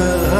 the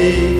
take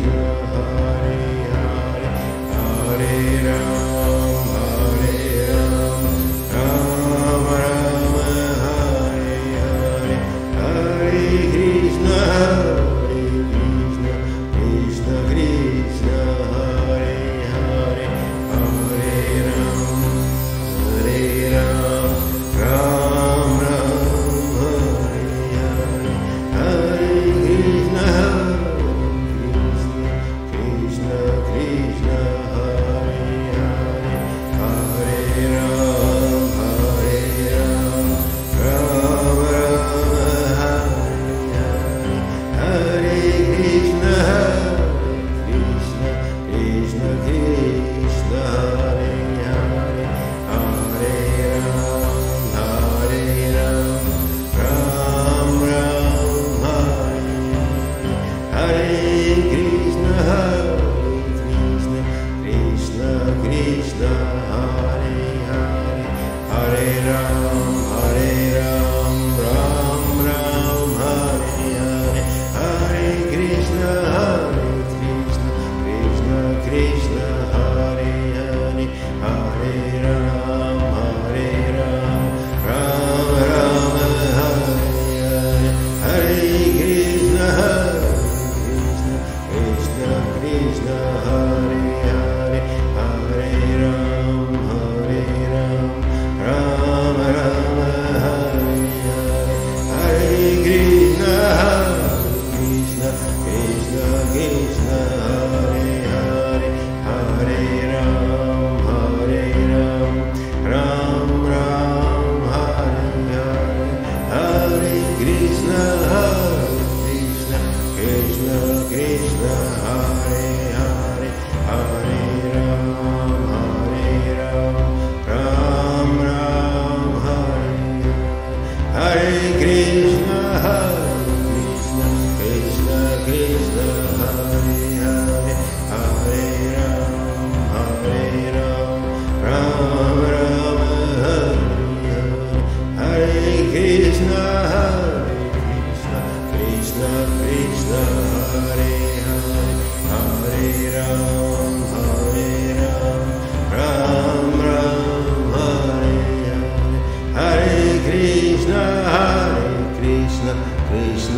you.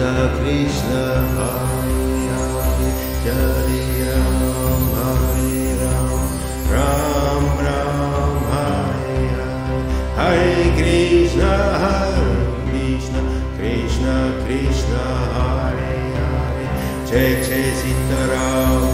Krishna Hare Hare Hare Ram Ram Ram Hare Hare Krishna Hare Krishna Krishna Krishna Hare Hare Jai Jai Sitaram